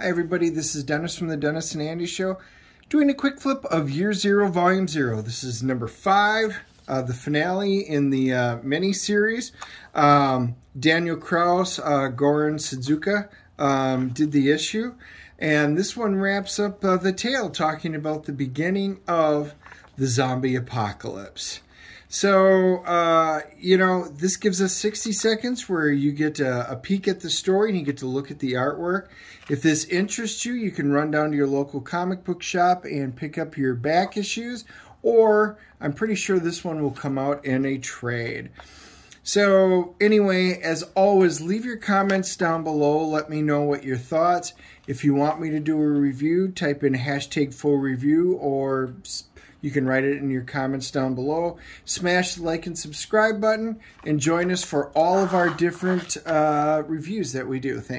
Hi everybody, this is Dennis from the Dennis and Andy Show, doing a quick flip of Year Zero, Volume Zero. This is number five, uh, the finale in the uh, mini-series. Um, Daniel Kraus, uh, Goran Sudzuka um, did the issue, and this one wraps up uh, the tale, talking about the beginning of the zombie apocalypse. So, uh, you know, this gives us 60 seconds where you get a, a, peek at the story and you get to look at the artwork. If this interests you, you can run down to your local comic book shop and pick up your back issues, or I'm pretty sure this one will come out in a trade. So anyway, as always, leave your comments down below. Let me know what your thoughts. If you want me to do a review, type in hashtag full review or you can write it in your comments down below. Smash the like and subscribe button and join us for all of our different uh, reviews that we do. Thanks.